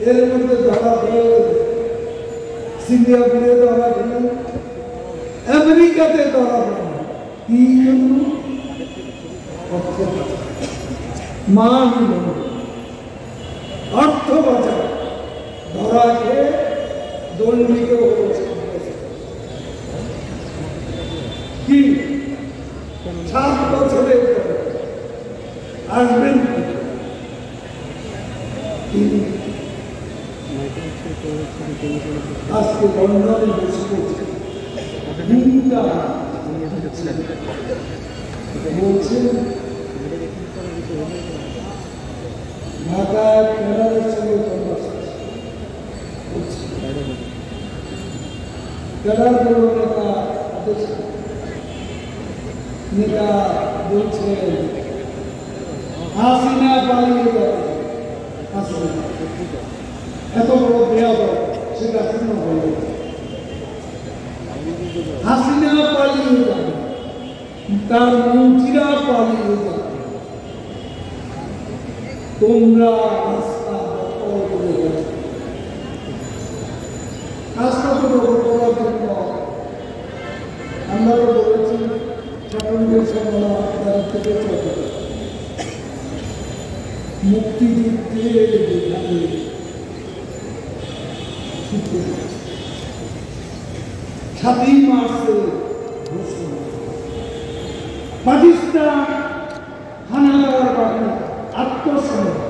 এর মধ্যে ধরা পড়ে। সিঙ্গাপুরে ধরা পড়ে। আমেরিকাতে ধরা পড়ে। কি জন্য। মান। অর্থ বাঁচাও ধরা খেয়ে দণ্ডিত কি? সাত বছরের আসবেন। তিনি আজকে লন্ডনে বলছেন ঢাকা কেরালের সঙ্গে কেরাল বড় নেতা আদেশ নেতা বলছেন হাসিনা পালিয়ে যাবে হাসিনা এত বড় দেয়াব সেটা পূর্ণ হয়ে হাসিনা পালিয়ে যাবে, তার মন্ত্রীরা পালিয়ে যাবে। তোমরা করে মুক্তিযুদ্ধের সাতই মার্চে পাকিস্তান হানাদার বাহিনী আত্মসমর্পণ।